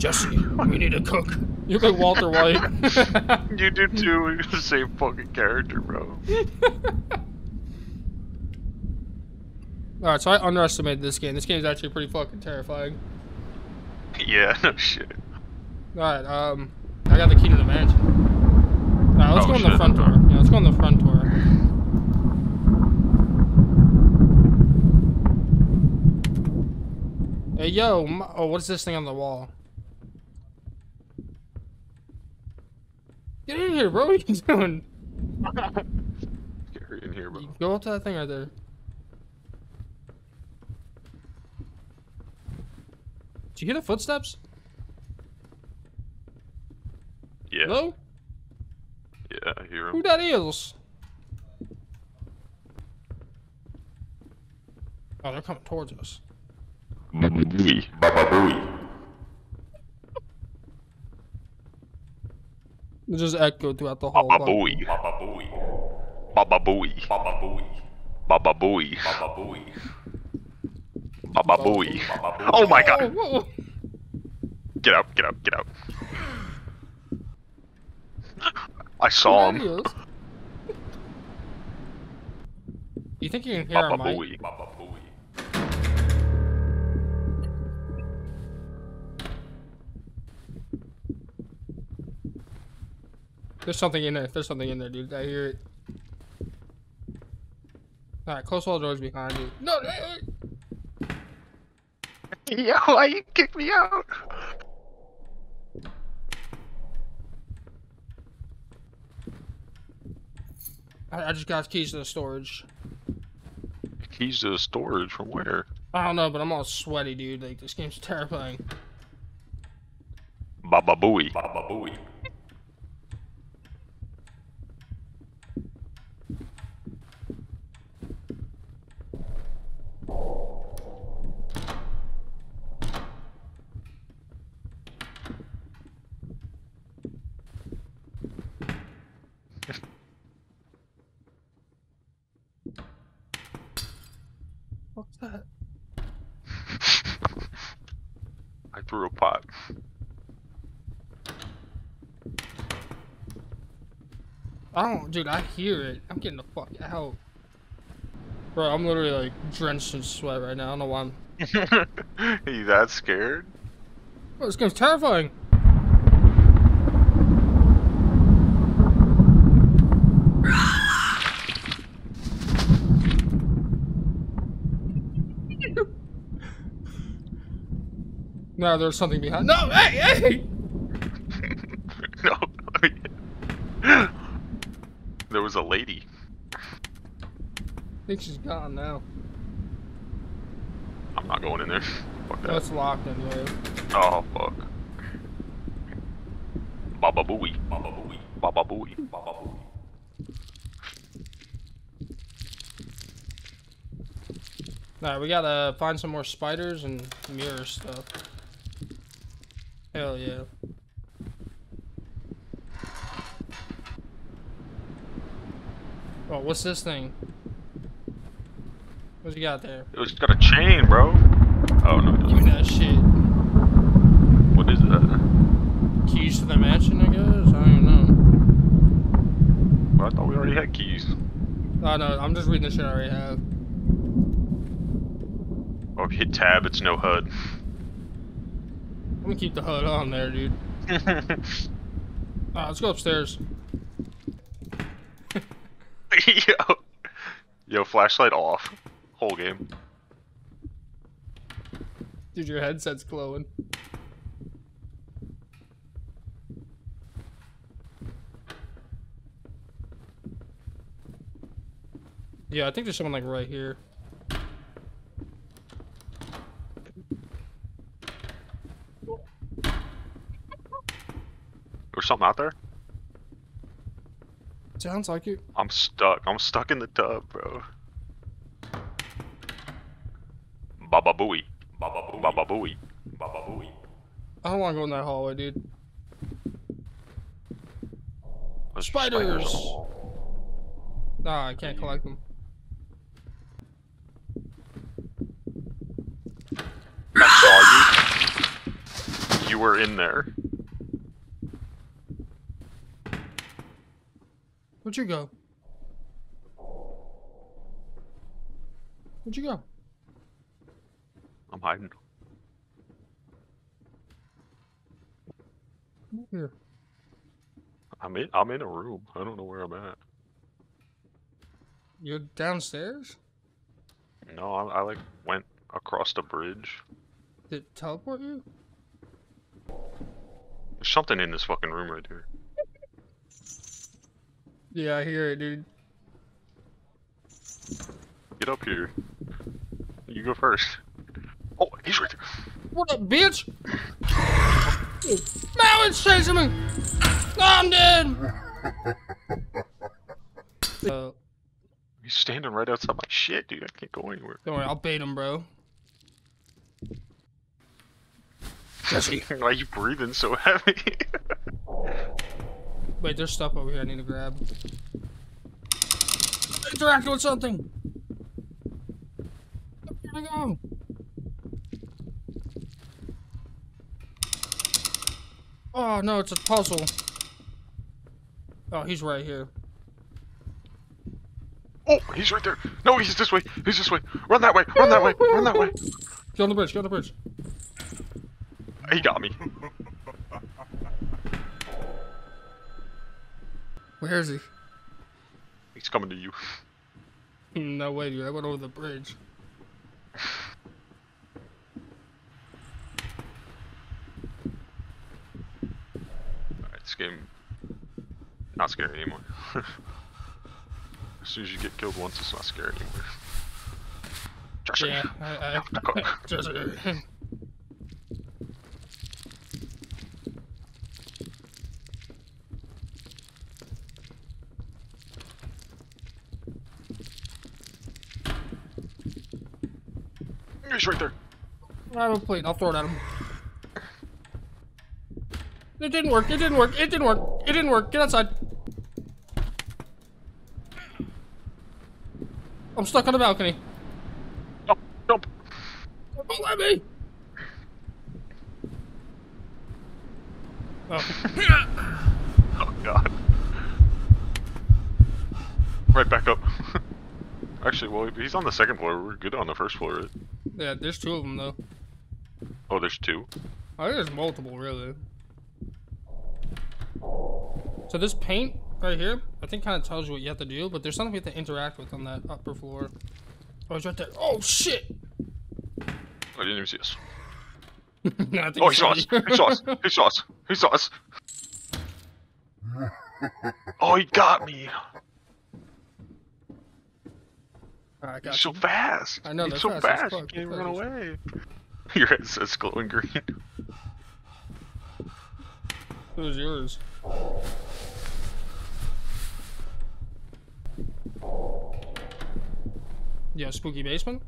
Jesse, we need a cook. You look like Walter White. You do too. You're the same fucking character, bro. Alright, so I underestimated this game. This game is actually pretty fucking terrifying. Yeah, no shit. Alright, um, I got the key to the mansion. Alright, let's Oh, go on the front door. Yeah, let's go on the front door. Hey, yo, oh, what's this thing on the wall? Get in here, bro. What are you doing? Get her in here, bro. Go up to that thing right there. Did you hear the footsteps? Yeah, Hello? yeah, I hear him. Who that is? Oh, they're coming towards us. Bababooey, bababooey. It just echoed throughout the whole. fucking- Bababooey, bababooey, bababooey, bababooey, bababooey, bababooey. Oh my Oh, god! whoa. Get out! Get out! Get out! I saw him. You think you can hear our mic? Bababooey, bababooey. There's something in there. There's something in there, dude. I hear it. Alright, close all the doors behind you. No, hey, hey. Yo, why you kicked me out? I, I just got keys to the storage. Keys to the storage from where? I don't know, but I'm all sweaty, dude. Like, this game's terrifying. Bababooey. Bababooey. What's that? I threw a pot. I don't, dude. I hear it. I'm getting the fuck out. Bro, I'm literally like drenched in sweat right now. I don't know why I'm. Are you that scared? Bro, this game's terrifying. No, there's something behind. No, hey, hey! no. there was a lady. I think she's gone now. I'm not going in there. Fuck that. it's locked anyway. Oh fuck. Baba booey. Baba booey. Baba booey. Baba booey. Alright, we gotta find some more spiders and mirror stuff. Hell yeah. Oh, what's this thing? What you got there? It was got a chain, bro. Oh no. Give me that shit. What is that? Keys to the mansion, I guess? I don't even know. Well, I thought we already had keys. Oh no, I'm just reading the shit I already have. Oh, hit tab, it's no HUD. I'm gonna keep the HUD on there, dude. Alright, let's go upstairs. Yo. Yo, flashlight off. Whole game. Dude, your headset's glowing. Yeah, I think there's someone like right here. There's something out there? Sounds like it. I'm stuck. I'm stuck in the tub, bro. Baba booey. Baba booey. Baba booey. Baba booey. I don't want to go in that hallway, dude. There's Spiders! Nah, I can't collect them. I saw you. you were in there. Where'd you go? Where'd you go? I'm hiding. Here. I'm in. I'm in a room. I don't know where I'm at. You're downstairs? No, I, I like went across the bridge. Did it teleport you? There's something in this fucking room right here. Yeah, I hear it, dude. Get up here. You go first. He's right there. What up, bitch? Now it's chasing me! I'm dead! uh, He's standing right outside my shit, dude. I can't go anywhere. don't worry, I'll bait him, bro. Jesse, why are you breathing so heavy? Wait, there's stuff over here I need to grab. Interacting with something! Where'd I go? Oh no, it's a puzzle. Oh, he's right here. oh, he's right there. No, he's this way. He's this way. Run that way. Run that way. Run that way. Get on the bridge, get on the bridge. He got me. Where is he? He's coming to you. No way, dude. I went over the bridge. Alright, this game not scary anymore. as soon as you get killed once, it's not scary anymore. Yeah, I, I, just, he's right there. I have a plate. I'll throw it at him. It didn't work. It didn't work. It didn't work. It didn't work. Get outside. I'm stuck on the balcony. Jump, jump. Don't let me. Oh. Oh god. Right back up. Actually, well, he's on the second floor. We're good on the first floor. Right? Yeah, there's two of them though. Oh, there's two. I think there's multiple, really. So this paint right here, I think kind of tells you what you have to do, but there's something we have to interact with on that upper floor. Oh, it's right there. Oh, shit! I didn't even see us. No, I think Oh, he it's saw us. He saw us. He saw us. He saw us. Oh, he got me. Alright, got He's so fast. I know, He's they're so fast fast. You can't they're run away. Your head says glowing green. It was yours. Yeah, spooky basement.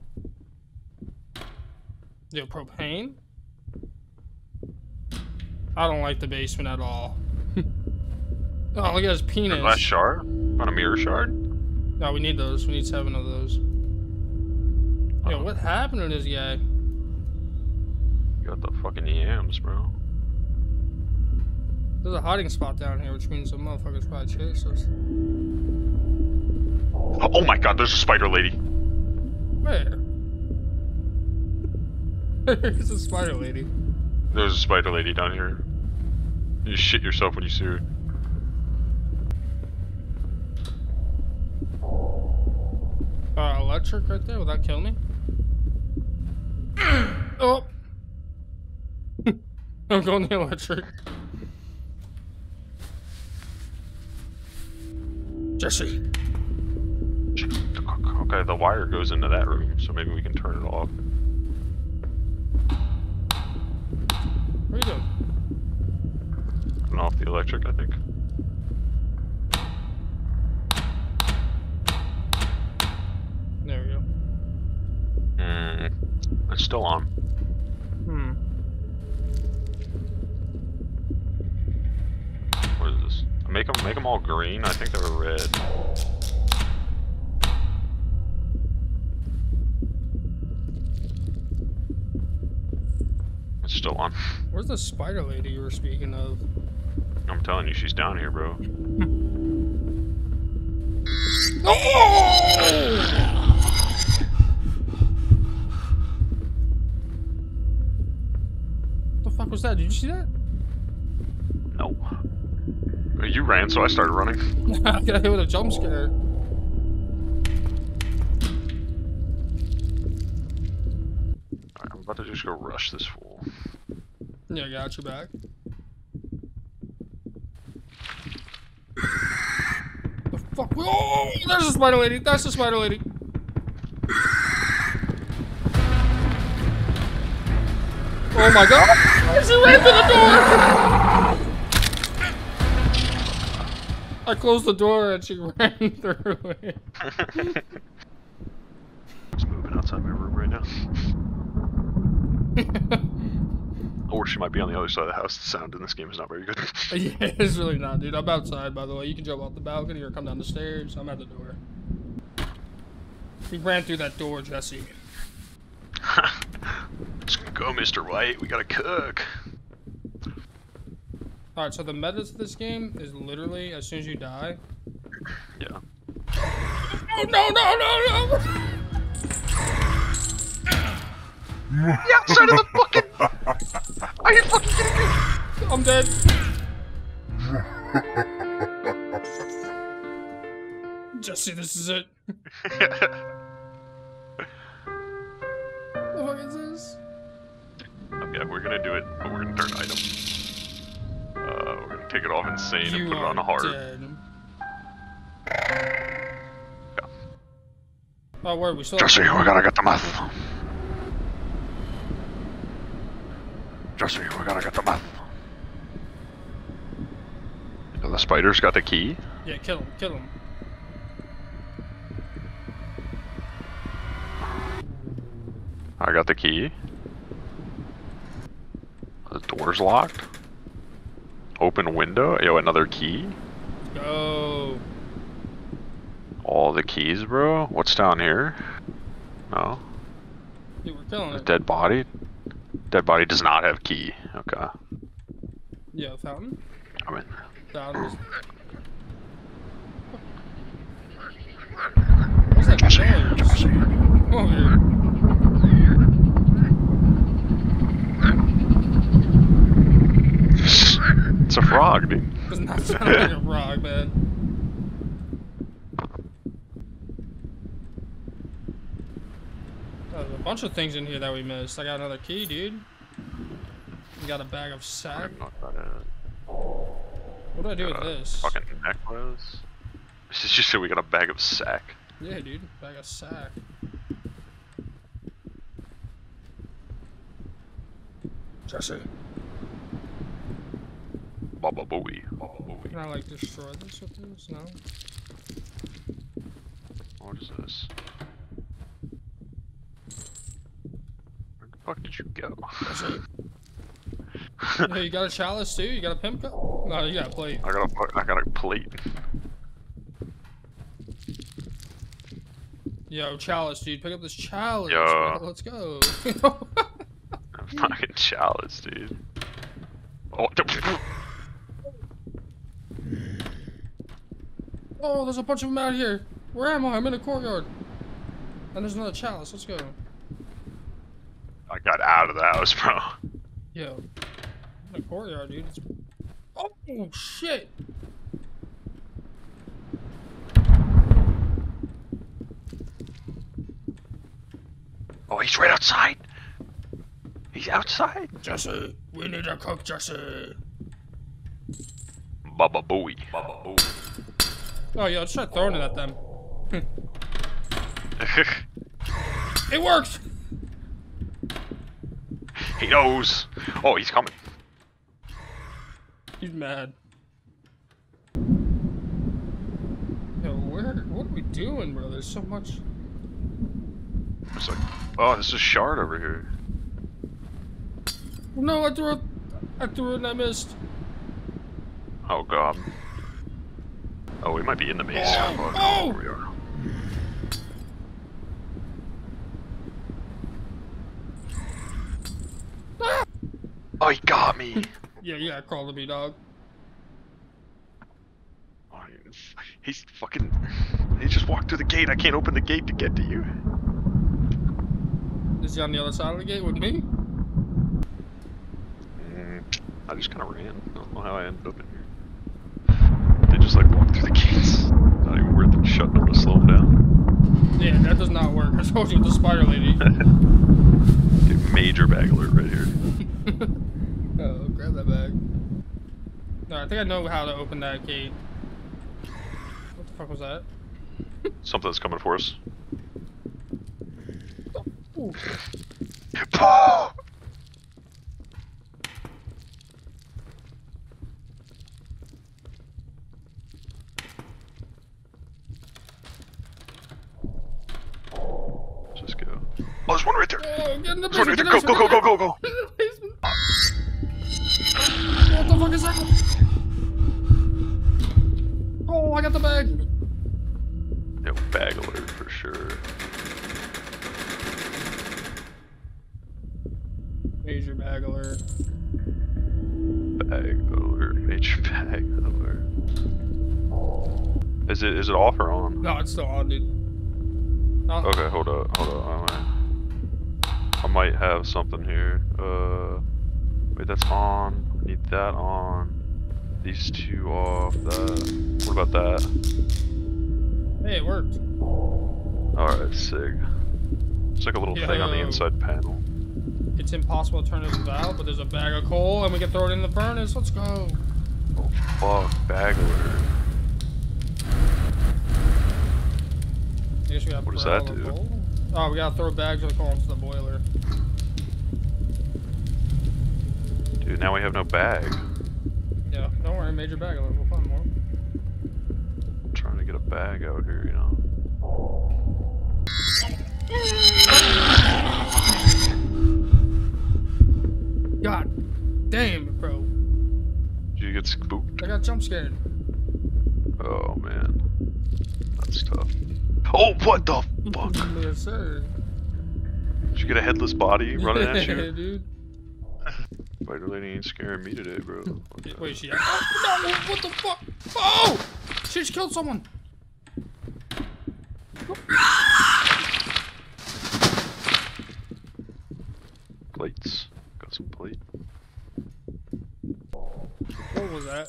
Yeah, propane. I don't like the basement at all. oh, look at his penis. Last shard? On a mirror shard? No, we need those. We need seven of those. Yo, Uh-oh. what happened to this guy? You got the fucking yams, bro. There's a hiding spot down here, which means the motherfuckers probably chase us. Oh, my god, there's a spider lady. Where? There's a spider lady. There's a spider lady down here. You shit yourself when you see her. Uh, electric right there. Will that kill me? oh. I'm going the electric. Jesse. Okay, the wire goes into that room, so maybe we can turn it off. What are you doing? Turn off the electric, I think. There we go. Hmm. It's still on. Make them, make them all green. I think they were red. Let's still on. Where's the spider lady you were speaking of? I'm telling you, she's down here, bro. What the fuck was that? Did you see that? You ran, so I started running. I got hit with a jump scare. Alright, I'm about to just go rush this fool. Yeah, I got you back. The fuck? Oh, there's a spider lady. That's the spider lady. Oh my god! She ran through the door! I closed the door and she ran through it. Just moving outside my room right now. Or she might be on the other side of the house. The sound in this game is not very good. yeah, it's really not, dude. I'm outside, by the way. You can jump off the balcony or come down the stairs. I'm at the door. He ran through that door, Jesse. Let's go, Mr. White. We gotta cook. Alright, so the meta to this game is literally as soon as you die. Yeah. Oh no no no no! The outside of the fucking. Are you fucking kidding me? I'm dead. Jesse, this is it. What the fuck is this? okay, we're gonna do it, but we're gonna turn item. Uh, we're gonna take it off insane and put it on hard. dead. Oh, where we still? Jesse, we gotta get the meth. Jesse, we gotta get the meth. The spider's got the key. Yeah, kill him, kill him. I got the key. The door's locked. Open window. Yo, another key. Go. All the keys, bro. What's down here? No. Dude, we're killing A it. dead body. Dead body does not have key. Okay. Yeah, fountain. I mean, Fountain. What's that noise? Come over here. It's a frog, dude. Does not sound like a rock, man. There's a bunch of things in here that we missed. I got another key, dude. We got a bag of sack. don't know what. What do I do with this? Fucking necklace. This is just so we got a bag of sack. Yeah, dude. Bag of sack. Jesse. Baba booey. Baba booey. Can I like destroy this with this? No. What is this? Where the fuck did you go? Hey, you got a chalice too? You got a pimp cup? No, you got a plate. I got a I got a plate. Yo, chalice, dude. Pick up this chalice. Yo. bro. Let's go. Fucking chalice, dude. Oh, oh, there's a bunch of them out here. Where am I? I'm in a courtyard. And there's another chalice. Let's go. I got out of the house, bro. Yo. In a courtyard, dude. It's... Oh, shit. Oh, he's right outside. He's outside. Jesse, we need to cook Jesse. Baba booey. Baba booey. Oh, yeah, let's try throwing it at them. Hmm. It works! he knows. Oh, he's coming. He's mad. Yo, where? What are we doing, bro? There's so much. It's like, oh, this is shard over here. No, I threw it. I threw it and I missed. Oh god. Oh, we might be in the maze. Oh, Oh, oh! We are. Ah! he got me. Yeah, yeah, gotta crawl to me, dog. Oh, He's fucking. He just walked through the gate. I can't open the gate to get to you. Is he on the other side of the gate with me? Mm, I just kind of ran. I don't know how I ended up in here. They just like walk through the gates. Not even worth it shutting them to slow them down. Yeah, that does not work. I told you with the spider lady. Get major bag alert right here. oh, grab that bag. No, I think I know how to open that gate. What the fuck was that? Something's coming for us. Ooh. Let's just go. Oh, there's one right there. Oh, get in the There's one right basement, there. get Go, go, go, go, go, go. basement. What the fuck is that? Oh, I got the bag. Yo, bag alert for sure. Major bag alert. Bag alert. Major bag alert. Is it is it off or on? No, it's still on, dude. Oh, Okay, hold up, hold up. Might, have something here. Uh, wait, that's on. Need that on. These two off. That. What about that? Hey, it worked. All right, sig. It's like a little thing on the inside panel. It's impossible to turn this valve, but there's a bag of coal, and we can throw it in the furnace. Let's go. Oh fuck, bag alert. I guess we gotta What does that do? coal. Oh, we gotta throw bags of coal into the boiler. Dude, now we have no bag. Yeah, don't worry, major bag alert. We'll find more. I'm trying to get a bag out here, you know. God damn it, bro. Did you get spooked? I got jump scared. Oh man, that's tough. Oh, what the fuck? yes, sir. Did you get a headless body running at you? dude. Spider lady ain't scaring me today, bro. The- Wait, she. Oh, no, what the fuck? Oh! She just killed someone. Plates. Got some plate. What was that?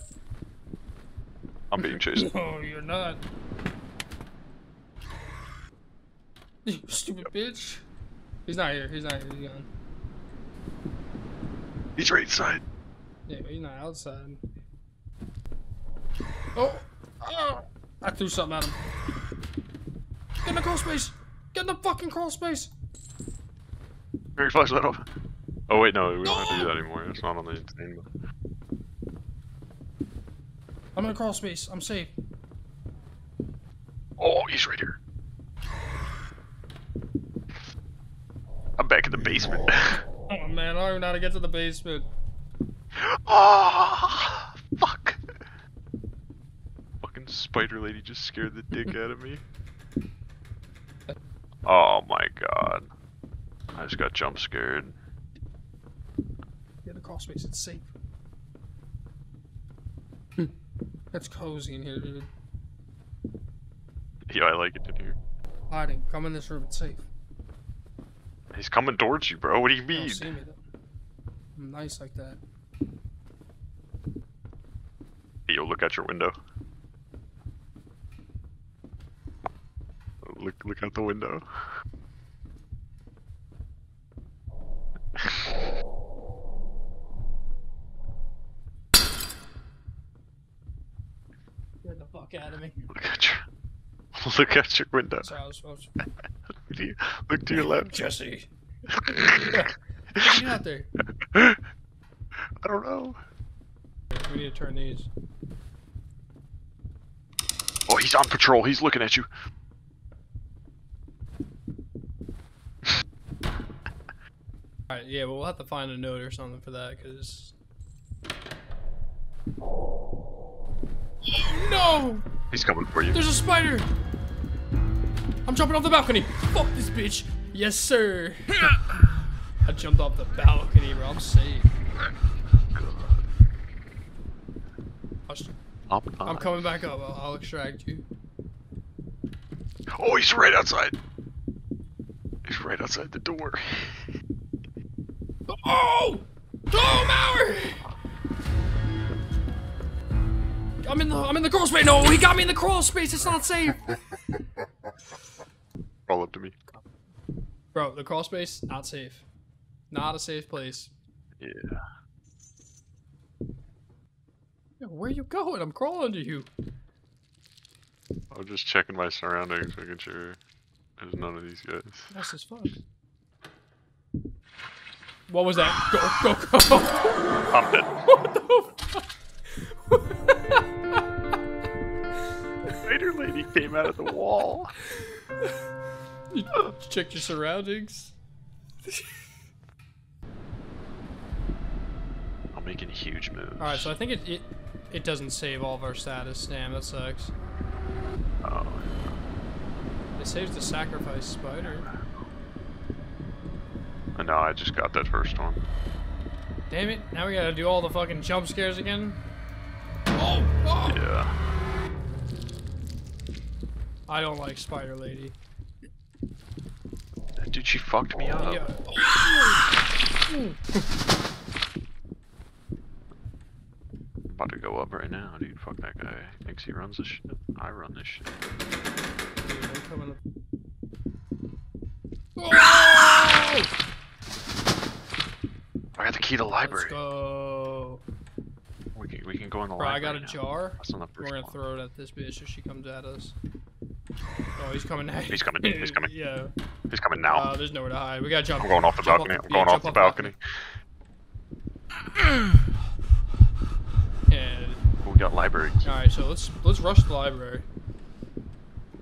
I'm being chased. No, you're not. You stupid bitch. He's not here. He's not here. He's gone. He's right inside. Yeah, but he's not outside. Oh! Oh! I threw something at him. Get in the crawl space! Get in the fucking crawl space! Very flashlight off. Oh wait, no, we don't have to do that anymore. It's not on the entertainment. I'm in a crawl space. I'm safe. Oh, he's right here. I'm back in the basement. Man, don't even know how to get to the basement. oh, fuck. Fucking spider lady just scared the dick out of me. Oh my god. I just got jump scared. In the crawl space. It's safe. That's cozy in here, dude. Yeah, I like it in here. Hiding. Come in this room. It's safe. He's coming towards you, bro. What do You mean? don't see me though. I'm nice like that. Hey, Yo, look out your window. Look, look out the window. Get the fuck out of me. Look at your, look out your window. Sorry, I was supposed Look to, look to your left. Jesse. Get out there. I don't know. We need to turn these. Oh, he's on patrol. He's looking at you. Alright, yeah, we'll have to find a note or something for that, because... Oh, no! He's coming for you. There's a spider! I'm jumping off the balcony! Fuck this bitch! Yes, sir! I jumped off the balcony, bro. I'm safe. Watch. I'm, I'm coming back up. I'll, I'll extract you. Oh, he's right outside. He's right outside the door. Oh! Oh, Mauer! I'm in the I'm in the crawl space. No, he got me in the crawl space. It's not safe. Crawl up to me. Bro, the crawl space not safe. Not a safe place. Yeah. Yo, where you going? I'm crawling to you. I was just checking my surroundings, making sure there's none of these guys. That's as fuck. What was that? Go, go, go. I'm dead. what the fuck? Spider lady came out of the wall. you checked your surroundings? I'm making huge moves. Alright, so I think it, it it doesn't save all of our status. Damn, that sucks. Oh, It saves the sacrifice spider. I know, I just got that first one. Damn it, now we gotta do all the fucking jump scares again? Oh, oh! Yeah. I don't like Spider Lady. Dude, she fucked me oh, up. Yeah. Oh, Ooh. I'm about to go up right now, dude. Fuck that guy. Thinks he runs this shit. I run this shit. I'm. Oh! I got the key to the Let's library. go. We can we can go in the Bro, I got a now. jar. That's on the We're gonna one. throw it at this bitch if she comes at us. Oh, he's coming now. He's coming, he's coming. yeah. He's coming now. Uh, there's nowhere to hide. We gotta jump. I'm going off the balcony. I'm yeah, going off the balcony. Yeah. Oh, got library. key. All right, so let's let's rush the library.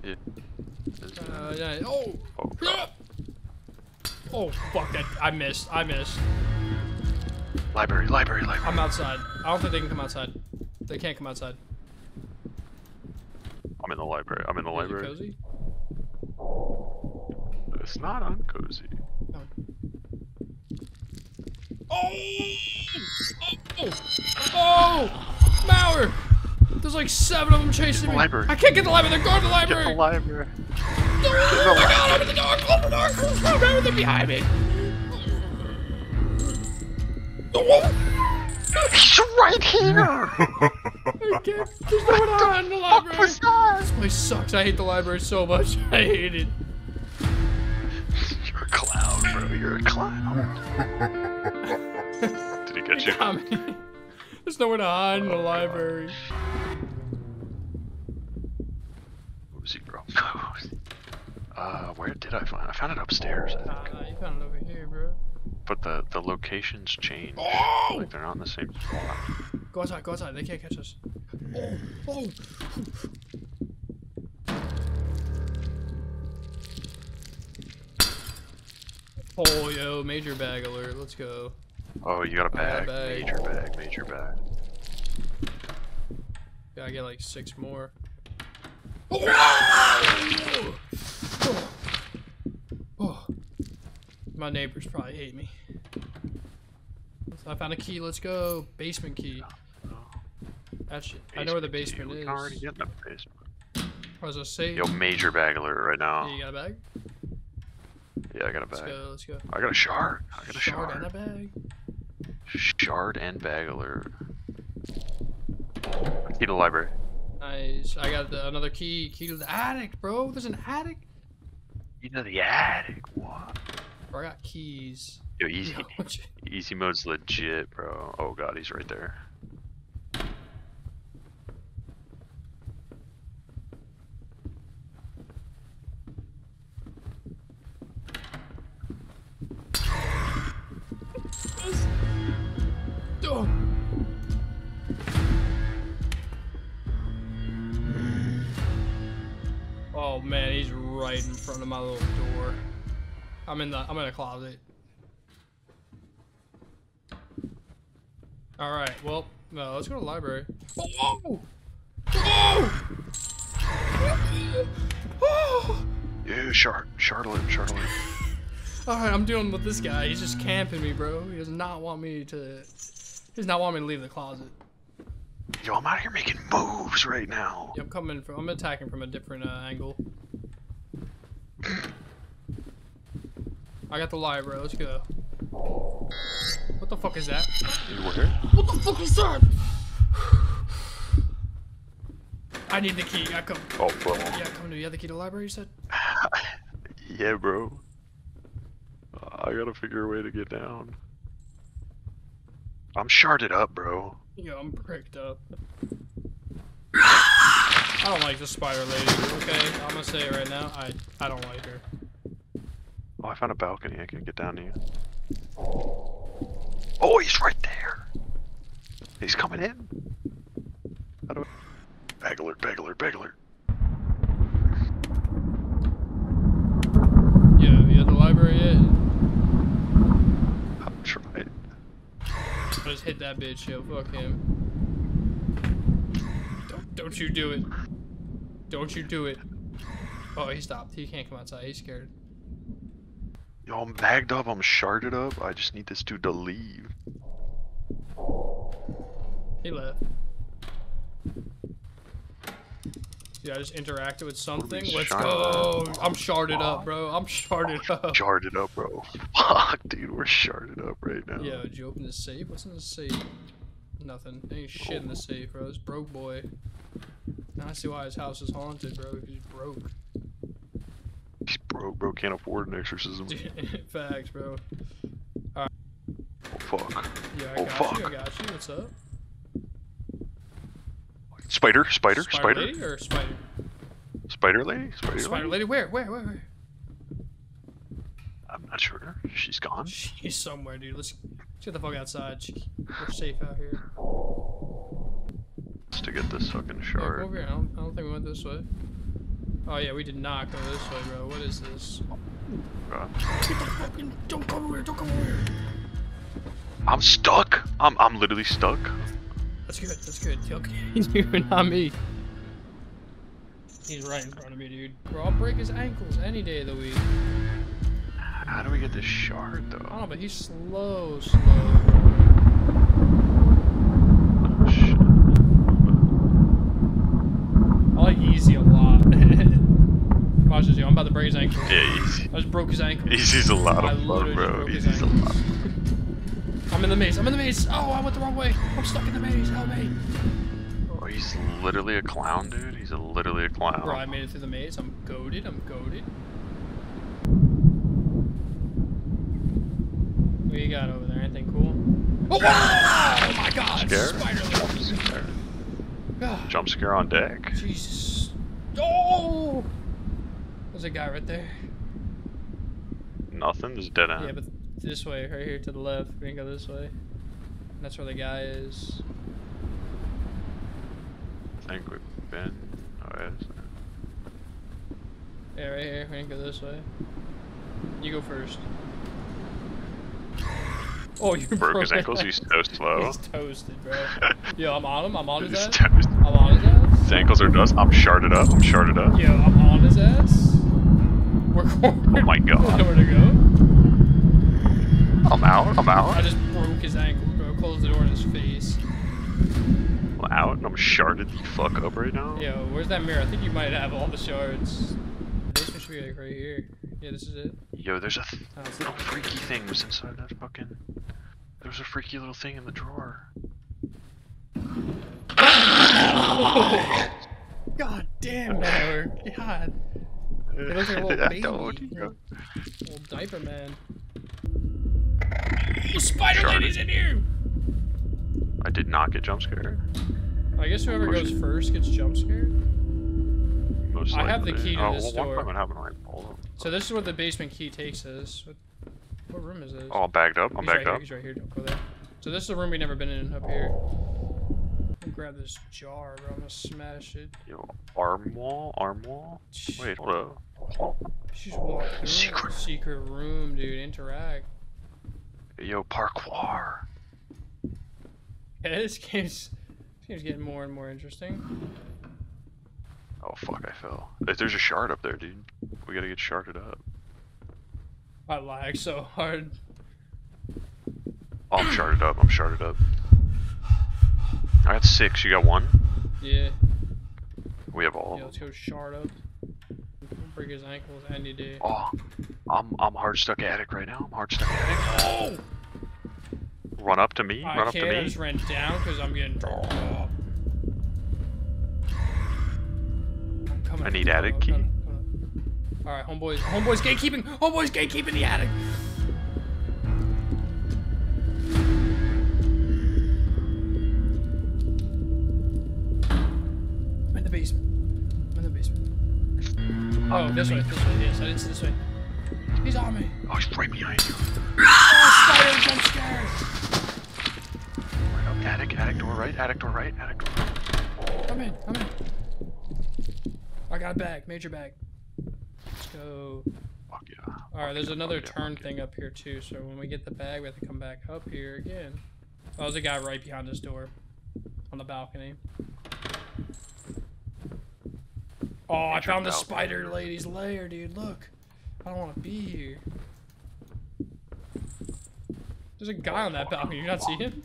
Yeah. Uh, yeah. Oh. Oh. Oh fuck that! I missed. I missed. Library, library, library. I'm outside. I don't think they can come outside. They can't come outside. I'm in the library. I'm in the Is it library. cozy? It's not uncozy. No. Oh! Oh! Oh! Mauer! There's like seven of them chasing the me. library. I can't get the library. They're guarding the library. Get the library. Oh my god, open the door! Close the door! Close the door! Mauer, they're behind me. He's right here. I can't. There's no one to in the library. This place sucks. I hate the library so much. I hate it. You're a clown, bro. You're a clown. Did he get you? Got me. There's nowhere to hide in the Oh, God. library. Cozy, bro. Uh, where did I find? I found it upstairs. I think. nah, you found it over here, bro. But the the locations change. Oh! Like they're not in the same spot. Go outside, go outside. They can't catch us. Oh, oh. Oh, yo, major bag alert. Let's go. Oh, you got a I got a bag. bag. Major bag. Major bag. Gotta get like six more. Oh! Oh. My neighbors probably hate me. So I found a key. Let's go. Basement key. That shit. I know where the Basement basement key. We is. can already get the basement. What was I say? Yo, major bag alert right now. Yeah, you got a bag? Yeah, I got a bag. Let's go. Let's go. I got a shard. I got a Shard shard. and a bag. Shard and bag alert. Key to the library. Nice. I got the, another key. Key to the attic, bro. There's an attic. You know the attic. What? Bro, I got keys. Yo, easy. Yo, Easy mode's legit, bro. Oh god, he's right there. My little door. I'm in the I'm in a closet. All right, well, no, let's go to the library. Oh! Oh! Oh! Yeah, shard. Shard alert. Shard alert. All right, I'm dealing with this guy. He's just camping me, bro. He does not want me to. He does not want me to leave the closet. Yo, I'm out here making moves right now. Yeah, I'm coming from. I'm attacking from a different uh, angle. I got the library. Let's go. What the fuck is that? You where? What the fuck is that? I need the key. I come. Oh, bro. Yeah, come to. You have the key to the library. You said. yeah, bro. Uh, I gotta figure a way to get down. I'm sharded up, bro. Yeah, I'm pricked up. I don't like the spider lady. Okay, I'm gonna say it right now. I I don't like her. I found a balcony. I can get down to you. Oh, he's right there. He's coming in. How do I... Bag alert, bag alert, bag alert. Yeah, you at the library yet? I'm trying. I just hit that bitch, yo. Fuck him. Don't, don't you do it. Don't you do it. Oh, he stopped. He can't come outside. He's scared. Yo, I'm bagged up. I'm sharded up. I just need this dude to leave. He left. Yeah, I just interacted with something. Let's go. I'm sharded up, bro. I'm sharded up. Sharded up, bro. Fuck, dude. We're sharded up right now. Yeah, did you open the safe? What's in the safe? Nothing. Ain't shit in the oh. safe, bro. This broke boy. Now I see why his house is haunted, bro. He's broke. Broke, bro. Can't afford an exorcism. Facts, bro. All right. Oh, fuck. Yeah, I Oh, got fuck. you. I got you. What's up? Spider, spider, spider. lady or spider? Spider lady? Spider, Spider lady? lady? Where? Where? Where? Where? I'm not sure. She's gone. She's somewhere, dude. Let's, let's get the fuck outside. She, we're safe out here. Just to get this fucking Yeah, shard. go over here. I don't, I don't think we went this way. Oh yeah, we did not go this way, bro. What is this? Bro. Get the fucking! Don't come over here! Don't come over here! I'm stuck. I'm I'm literally stuck. That's good. That's good. Okay, he's you, not me. He's right in front of me, dude. Bro, I'll break his ankles any day of the week. How do we get this shard I don't though? know, but he's slow, slow. Oh, shit. I like easy a lot. Watch this, yo. I'm about to break his ankles. Yeah, easy. I just broke his ankle. Easy's a lot I of fun, bro. Easy's a lot. I'm in the maze. I'm in the maze. Oh, I went the wrong way. I'm stuck in the maze. Help me. Oh, he's literally a clown, dude. He's a, literally a clown. Bro, I made it through the maze. I'm goaded. I'm goaded. What you got over there? Anything cool? Oh, wow! oh my god! Scare? Spider Jump scare. Jump scare on deck. Jesus. Oh! There's a guy right there. Nothing. There's dead end. Yeah, but this way, right here to the left. We can go this way. That's where the guy is. I think we've been. Oh, yeah. Yeah, right here. We can go this way. You go first. Oh, you Broke his ankles. He's so slow. He's toasted, bro. Yo, I'm on him. I'm on his He's ass. I'm on his ass. His ankles are dust. I'm sharded up. I'm sharded up. Yo, I'm on his ass. Oh my God. Nowhere to go. I'm out. I'm out. I just broke his ankle, bro. Closed the door in his face. I'm out, and I'm sharded the fuck up right now. Yo, where's that mirror? I think you might have all the shards. This one should be like right here. Yeah, this is it. Yo, there's a oh, th- Oh, little freaky thing was inside that fucking. There was a freaky little thing in the drawer. God damn, no. God. It looks like a little I baby. told you. Little diaper man. Oh, spider Sharded. lady's in here! I did not get jump scared. I guess whoever Push goes it. first gets jump scared. Most I have the key to oh, this well, one door. point happened right. Hold on. So this is where the basement key takes us. What, what room is this? Oh, I'm bagged up. I'm he's right bagged here, up. he's right here. Don't go there. So this is a room we've never been in up here. Oh. Grab this jar, bro. I'm gonna smash it. Yo, arm wall, arm wall. Wait, hold up. She's walk through Secret. secret room, dude. Interact. Yo, parkour. Yeah, this game's this game's getting more and more interesting. Oh fuck, I fell. If There's a shard up there, dude. We gotta get sharded up. I lag so hard. Oh, I'm sharded up. I'm sharded up. I got six. You got one. Yeah. We have all. Yeah, let's go shard up. Break his ankles any day. Oh, I'm I'm hard stuck attic right now. I'm hard stuck attic. Oh! Run up to me. I Run up can't. to I me. just ran down because I'm getting. Oh. I'm. I need attic key. I'm coming, I'm coming. All right, homeboys. Homeboys gatekeeping. Homeboys gatekeeping the attic. Oh, this way. This way. Yes, I didn't see this way. He's on me. Oh, he's right behind you. Oh, spider jump scare. Right up. Attic. Attic door right. Attic door right. Attic door. Right. Come in, come in. I got a bag, major bag. Let's go. Fuck yeah. Alright, there's another yeah, turn yeah. thing up here too, so when we get the bag, we have to come back up here again. Oh, there's a guy right behind this door. On the balcony. Oh, I found the spider lady's lair, dude. Look. I don't want to be here. There's a guy on that balcony. You not see him?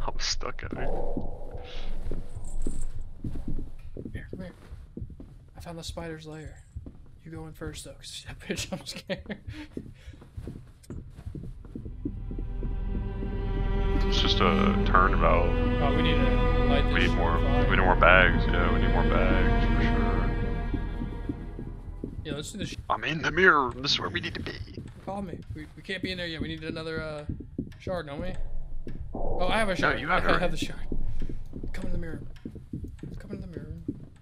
I'm stuck at it. Come here, come here. I found the spider's lair. You go in first though, cause that bitch I'm scared. It's just a turnabout. Oh, we need to light this We need more. fire. We need more bags. Yeah, we need more bags for sure. Yeah, let's do this. I'm in the mirror. This is where we need to be. Call me. We, we can't be in there yet. We need another uh, shard, don't we? Oh, I have a shard. you have it I have the shard. Come in the mirror. Come in the mirror.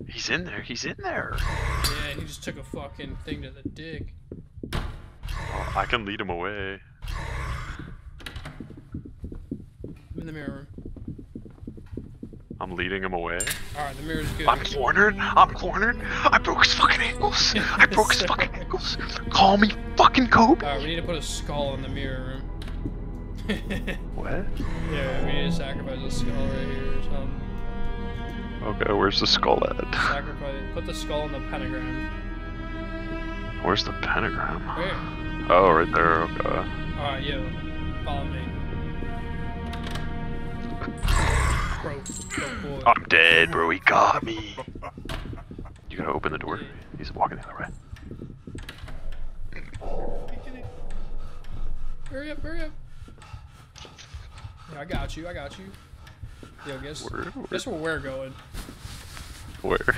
He's in there. He's in there. Yeah, he just took a fucking thing to the dick. Oh, I can lead him away. I'm in the mirror. I'm leading him away. Alright, the mirror's good. I'm cornered. I'm cornered. I broke his fucking ankles. I broke his fucking ankles. Call me fucking Kobe. Alright, we need to put a skull in the mirror room. What? yeah, we need to sacrifice a skull right here or something. Okay, where's the skull at? Sacrifice. Put the skull in the pentagram. Where's the pentagram? Where? Oh, right there. Okay. Alright, yo. Follow me. Bro. I'm dead, bro. He got me. You gotta open the door. He's walking the other way. Hurry up, hurry up. Yeah, I got you, I got you. Yo, guess, Where? Where? guess where we're going? where?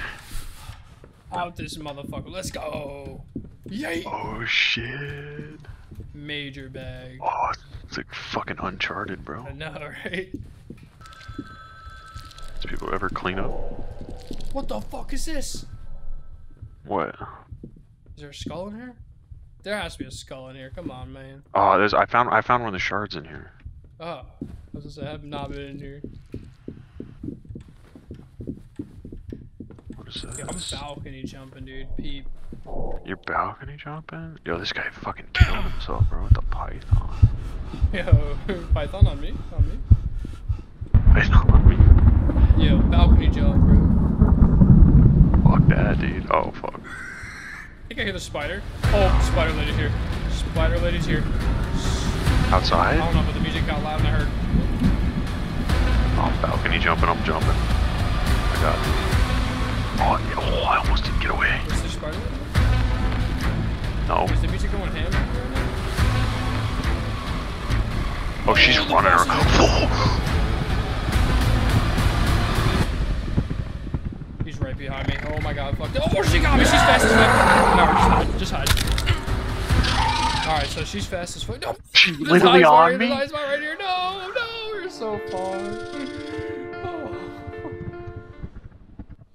Out this motherfucker. Let's go. Yay! Oh shit. Major bag. Oh, it's like fucking Uncharted, bro. I know, right? Do people ever clean up? What the fuck is this? What? Is there a skull in here? There has to be a skull in here. Come on, man. Oh, there's. I found. I found one of the shards in here. Oh, I was gonna say I have not been in here. What is Yeah, I'm balcony jumping, dude. Peep. Your balcony jumping? Yo, this guy fucking killed himself, bro, with the python. Yo, Python on me, on me. Python on me. Yo, balcony jump, bro. Fuck that, dude. Oh, fuck. I think I hear the spider. Oh, spider lady here. Spider lady's here. Outside? I don't know, but the music got loud and I heard. I'm balcony jumping. I'm jumping. I got it. Oh, oh, I almost didn't get away. Is there spider lady? No. Is the music going ham? Oh, she's running around. Behind me. Oh my god, fuck. Oh, she got me. She's fast as fuck. No, just hide. Just hide. Alright, so she's fast as fuck. No. She's literally on right, me. Right here. No, no, you're so far.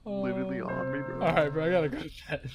Oh. Literally on me, bro. Alright, bro, I gotta go to bed.